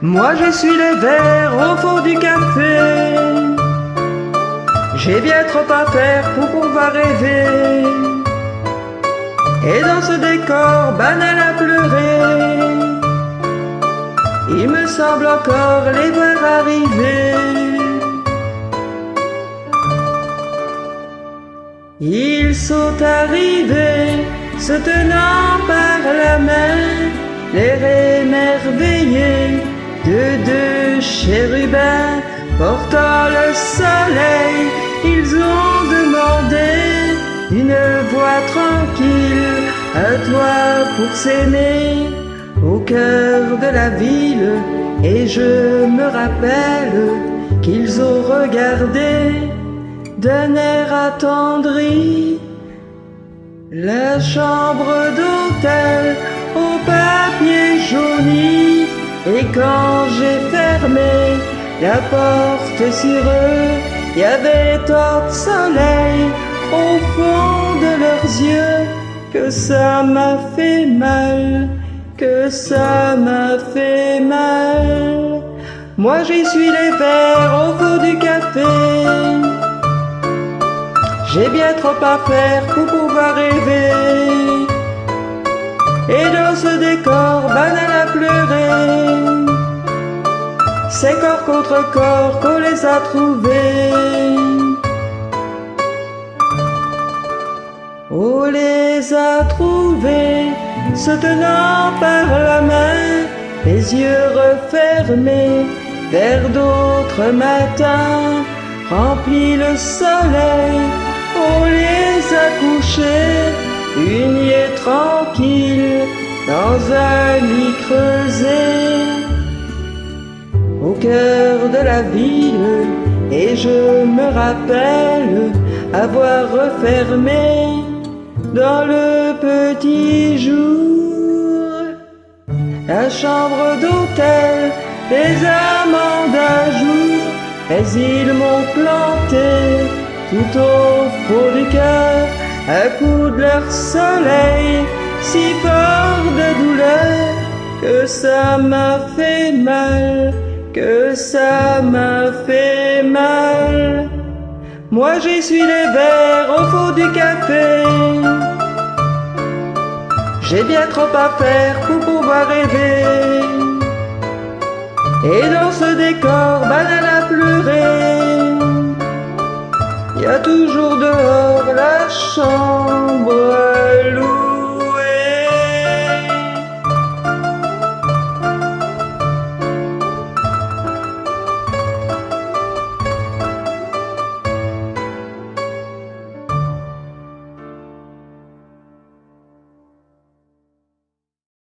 Moi je suis les verres au fond du café. J'ai bien trop à faire pour pouvoir rêver. Et dans ce décor banal à pleurer, il me semble encore les voir arriver. Ils sont arrivés, se tenant par la main, l'air émerveillé de deux chérubins portant le soleil. Ils ont demandé une voix tranquille, à toi pour s'aimer au cœur de la ville. Et je me rappelle qu'ils ont regardé d'un air attendri la chambre d'hôtel au papier. Et quand j'ai fermé la porte sur eux, il y avait tant de soleil au fond de leurs yeux que ça m'a fait mal, que ça m'a fait mal. Moi j'y suis les verres au fond du café. J'ai bien trop à faire pour pouvoir rêver. Et dans ce décor banal à pleurer, c'est corps contre corps qu'on les a trouvés. On les a trouvés, se tenant par la main, les yeux refermés, vers d'autres matins, remplis le soleil on les a couchés, unis tranquilles, dans un lit creusé, et je me rappelle avoir refermé dans le petit jour la chambre d'hôtel des amants d'un jour, mais ils m'ont planté tout au fond du cœur, à coup de leur soleil, si fort de douleur, que ça m'a fait mal, que ça m'a fait mal. Moi j'y suis les verres au fond du café. J'ai bien trop à faire pour pouvoir rêver. Et dans ce décor banal à pleurer, y a toujours dehors la lourde.